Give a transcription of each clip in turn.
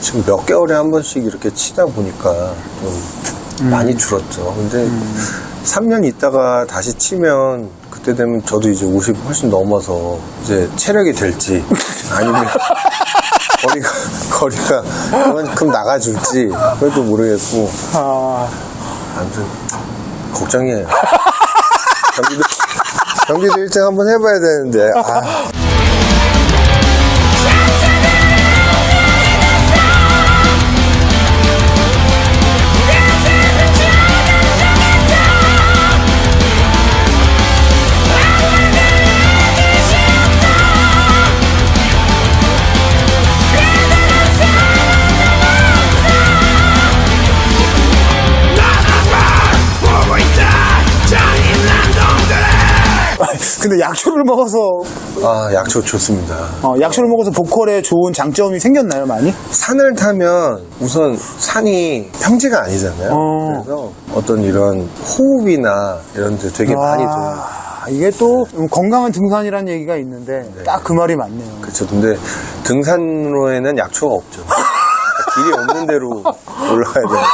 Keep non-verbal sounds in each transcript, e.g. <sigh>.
지금 몇 개월에 한 번씩 이렇게 치다 보니까 좀 많이 줄었죠. 근데 3년 있다가 다시 치면 그때 되면 저도 이제 50 훨씬 넘어서 이제 체력이 될지 아니면 <laughs> 거리가 거리가 그만큼 나가줄지 그것도 모르겠고. 아, 아무튼 걱정이에요. 경기도 경기도 1등 한번 해봐야 되는데. 아, 근데 약초를 먹어서 아 약초 좋습니다. 어, 약초를 먹어서 보컬에 좋은 장점이 생겼나요 많이? 산을 타면 우선 산이 평지가 아니잖아요. 어. 그래서 어떤 이런 호흡이나 이런 데 되게 많이 도움이 아, 이게 또 건강한 등산이라는 얘기가 있는데 딱그 말이 맞네요. 그렇죠. 근데 등산로에는 약초가 없죠. 길이 없는 대로 <laughs> 올라가야 되니까.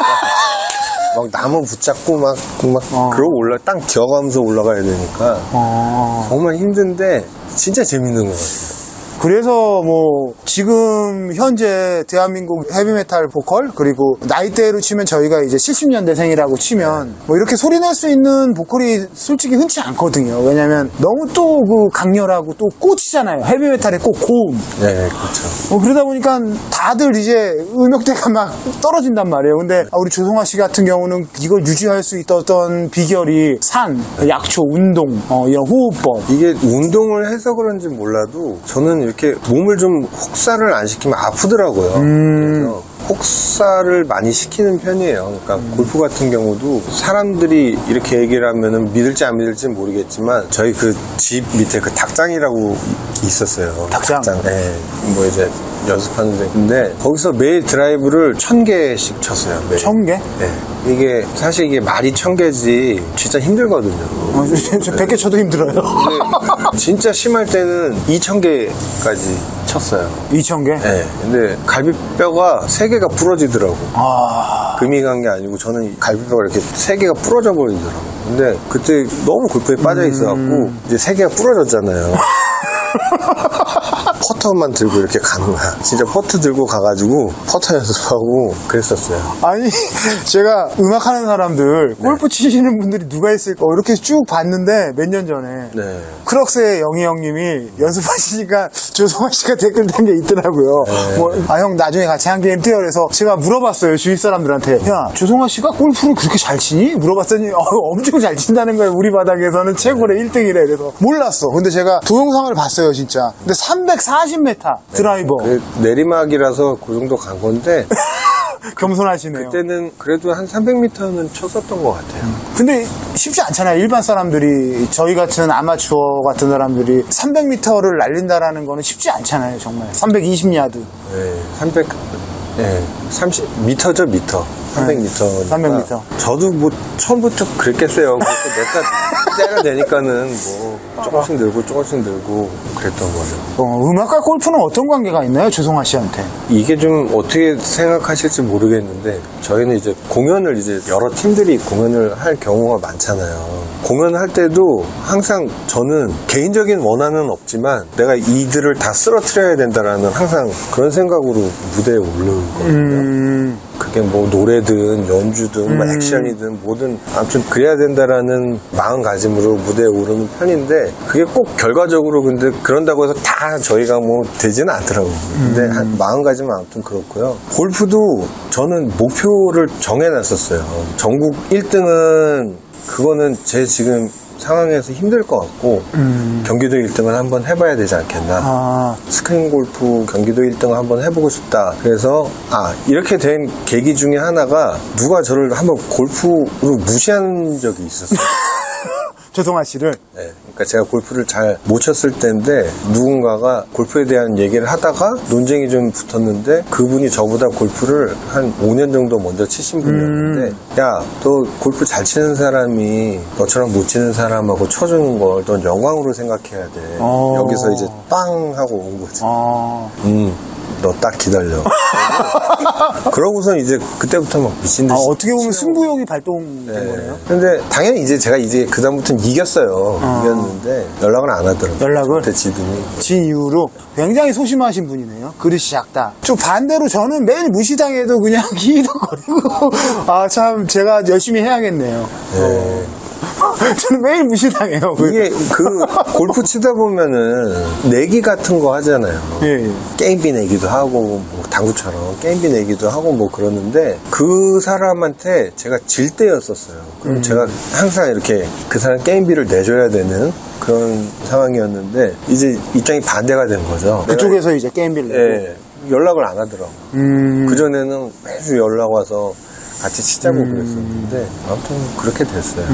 막 나무 붙잡고 막, 막, 어. 그러고 올라, 땅 기어가면서 올라가야 되니까. 어, 정말 힘든데, 진짜 재밌는 것 같아요. 그래서 뭐 지금 현재 대한민국 헤비메탈 보컬 그리고 나이대로 치면 저희가 이제 70년대생이라고 치면 뭐 이렇게 소리 낼 수 있는 보컬이 솔직히 흔치 않거든요. 왜냐면 너무 또 그 강렬하고 또 꽂히잖아요. 헤비메탈의 꼭 고음. 네, 그렇죠. 뭐 그러다 보니까 다들 이제 음역대가 막 떨어진단 말이에요. 근데 우리 조성아 씨 같은 경우는 이걸 유지할 수 있었던 비결이 산, 약초, 운동, 어, 이런 호흡법. 이게 운동을 해서 그런지 몰라도 저는 이렇게 몸을 좀 혹사를 안 시키면 아프더라고요. 그래서 혹사를 많이 시키는 편이에요. 그러니까 골프 같은 경우도 사람들이 이렇게 얘기를 하면은 믿을지 안 믿을지 는 모르겠지만 저희 그 집 밑에 그 닭장이라고 있었어요. 닭장? 네. 뭐 이제 연습하는데 근데 거기서 매일 드라이브를 천 개씩 쳤어요. 매일. 천 개? 네. 이게 사실 이게 말이 천 개지 진짜 힘들거든요. 어, 저, 저 100개 쳐도 힘들어요. 근데 진짜 심할 때는 2,000개까지 쳤어요. 2,000개? 네. 근데 갈비뼈가 3개가 부러지더라고. 아, 금이 간 게 아니고 저는 갈비뼈가 이렇게 3개가 부러져 버리더라고. 근데 그때 너무 골프에 빠져 있어갖고 이제 3개가 부러졌잖아요. <laughs> <laughs> 퍼터만 들고 이렇게 가는 거야. 진짜 퍼트 들고 가가지고 퍼터 연습하고 그랬었어요. 아니, 제가 음악하는 사람들, 골프 치시는 분들이 누가 있을까, 이렇게 쭉 봤는데, 몇 년 전에. 네. 크럭스의 영희 형님이 연습하시니까 <laughs> 조성아 씨가 댓글 단 게 있더라고요. 네. 뭐, 아, 형 나중에 같이 한 게임 뛰어. 그래서 제가 물어봤어요, 주위 사람들한테. 야, 조성아 씨가 골프를 그렇게 잘 치니? 물어봤더니, 어, 엄청 잘 친다는 거예요. 우리 바닥에서는 최고래 1등이래. 그래서 몰랐어. 근데 제가 동영상을 봤어요, 진짜. 근데 340m 드라이버. 그 내리막이라서 그 정도 간 건데 <laughs> 겸손하시네요. 그때는 그래도 한 300m는 쳤었던 것 같아요. 근데 쉽지 않잖아요. 일반 사람들이 저희 같은 아마추어 같은 사람들이 300m를 날린다라는 거는 쉽지 않잖아요. 정말 320야드. 네, 300, 네, 30 미터죠 미터. 300m. 300m. 저도 뭐 처음부터 그랬겠어요. 그래서 내가 <laughs> 때려 내니까는 뭐 조금씩 늘고 조금씩 늘고 그랬던 거죠. 어, 음악과 골프는 어떤 관계가 있나요? 조성아 씨한테. 이게 좀 어떻게 생각하실지 모르겠는데 저희는 이제 공연을 이제 여러 팀들이 공연을 할 경우가 많잖아요. 공연할 때도 항상 저는 개인적인 원한은 없지만 내가 이들을 다 쓰러뜨려야 된다라는 항상 그런 생각으로 무대에 올라오거든요. 음, 그게 뭐 노래든 연주든 뭐 액션이든 뭐든 아무튼 그래야 된다라는 마음가짐으로 무대에 오르는 편인데 그게 꼭 결과적으로 근데 그런다고 해서 다 저희가 뭐 되지는 않더라고요. 근데 한 마음가짐은 아무튼 그렇고요. 골프도 저는 목표를 정해놨었어요. 전국 1등은 그거는 제 지금 상황에서 힘들 것 같고 경기도 1등은 한번 해봐야 되지 않겠나. 아, 스크린 골프 경기도 1등을 한번 해보고 싶다. 그래서 아 이렇게 된 계기 중에 하나가 누가 저를 한번 골프로 무시한 적이 있었어요. <laughs> 조성아 씨를. 네, 그러니까 제가 골프를 잘 못 쳤을 때인데 누군가가 골프에 대한 얘기를 하다가 논쟁이 좀 붙었는데 그분이 저보다 골프를 한 5년 정도 먼저 치신 분이었는데 야너 골프 잘 치는 사람이 너처럼 못 치는 사람하고 쳐주는 걸 넌 영광으로 생각해야 돼. 어. 여기서 이제 빵 하고 온 거지. 아, 음, 너 딱 기다려. <laughs> 그러고선 이제 그때부터 막 미친 아, 듯이. 어떻게 보면 승부욕이 발동된 네. 거네요. 근데 당연히 이제 제가 이제 그다음부터는 이겼어요. 이겼는데 연락을 안 하더라고요. 연락을? 그때 지더니. 진 이후로 굉장히 소심하신 분이네요. 그릇이 작다. 좀 반대로 저는 매일 무시당해도 그냥 <laughs> 기덕거리고 아 참 제가 열심히 해야겠네요. 예. <laughs> 저는 매일 무시당해요. 그- 이게 그 골프 치다 보면은 내기 같은 거 하잖아요. 예, 예. 게임비 내기도 하고 뭐 당구처럼 게임비 내기도 하고 뭐 그러는데 그 사람한테 제가 질 때였었어요. 그럼 제가 항상 이렇게 그 사람 게임비를 내줘야 되는 그런 상황이었는데 이제 입장이 반대가 된 거죠. 그쪽에서 이제 게임비를. 예, 연락을 안 하더라고. 음, 그 전에는 매주 연락 와서 같이 치자고 그랬었는데 아무튼 그렇게 됐어요.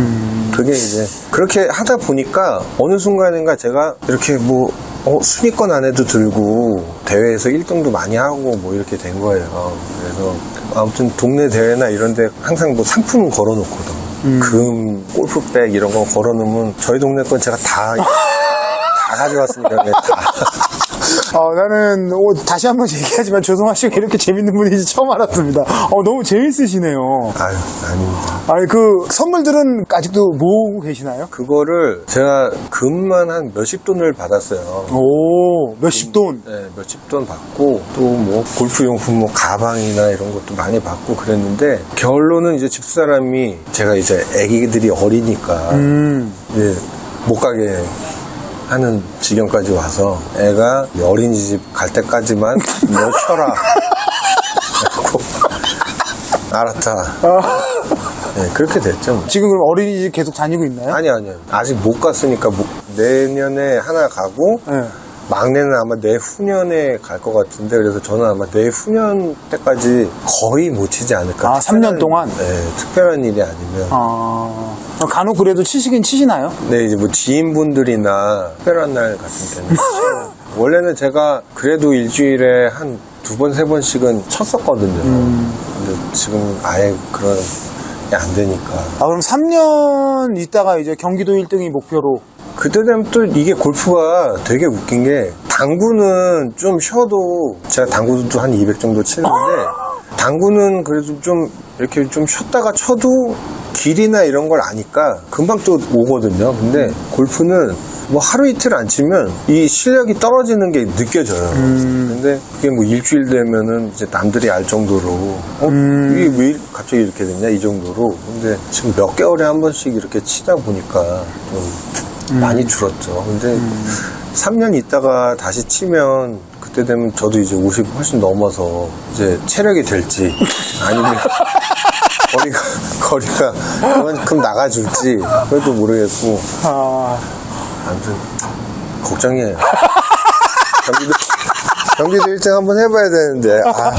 그게 이제 그렇게 하다 보니까 어느 순간인가 제가 이렇게 뭐 어, 순위권 안에도 들고 대회에서 1등도 많이 하고 뭐 이렇게 된 거예요. 그래서 아무튼 동네 대회나 이런 데 항상 뭐 상품은 걸어 놓거든. 금, 골프백 이런 거 걸어 놓으면 저희 동네 건 제가 다, <laughs> 다 가져왔으니까 네, 다. <laughs> 어, 나는 어, 다시 한번 얘기하지만 조성아 씨가 이렇게 재밌는 분인지 처음 알았습니다. 어, 너무 재밌으시네요. 아유, 아닙니다. 아니 그 선물들은 아직도 모으고 계시나요? 그거를 제가 금만 한 몇십 돈을 받았어요. 오, 몇십 돈. 네, 몇십 돈 받고 또 뭐 골프 용품 뭐 가방이나 이런 것도 많이 받고 그랬는데 결론은 이제 집사람이 제가 이제 아기들이 어리니까 음, 이제 못 가게 하는 지경까지 와서 애가 어린이집 갈 때까지만 너 쉬어라. 그래갖고 알았다. 네, 그렇게 됐죠. 뭐. 지금 그럼 어린이집 계속 다니고 있나요? 아니 아니요. 아직 못 갔으니까 못- 내년에 하나 가고 네. 막내는 아마 내후년에 갈 것 같은데 그래서 저는 아마 내후년 때까지 거의 못 치지 않을까. 아, 삼년 동안? 네, 특별한 일이 아니면. 아, 간혹 그래도 치시긴 치시나요? 네, 이제 뭐 지인분들이나 특별한 날 같은 때는. <laughs> 원래는 제가 그래도 일주일에 한 두 번, 세 번씩은 쳤었거든요. 근데 지금 아예 그런 게 안 되니까. 아, 그럼 3년 있다가 이제 경기도 1등이 목표로. 그때 되면 또 이게 골프가 되게 웃긴 게 당구는 좀 쉬어도 제가 당구도 한 200 정도 치는데 <laughs> 당구는 그래도 좀 이렇게 좀 쉬었다가 쳐도 길이나 이런 걸 아니까 금방 또 오거든요. 근데 골프는 뭐 하루 이틀 안 치면 이 실력이 떨어지는 게 느껴져요. 근데 그게 뭐 일주일 되면은 이제 남들이 알 정도로 어? 이게 왜 갑자기 이렇게 됐냐 이 정도로 근데 지금 몇 개월에 한 번씩 이렇게 치다 보니까 좀 많이 줄었죠. 근데 3년 있다가 다시 치면 그때 되면 저도 이제 50 훨씬 넘어서 이제 체력이 될지 아니면 <laughs> 거리가 <laughs> 거리가 그만큼 나가줄지 그것도 모르겠고. 아, 아무튼 걱정이에요. 경기도 경기도 일정 한번 해봐야 되는데. 아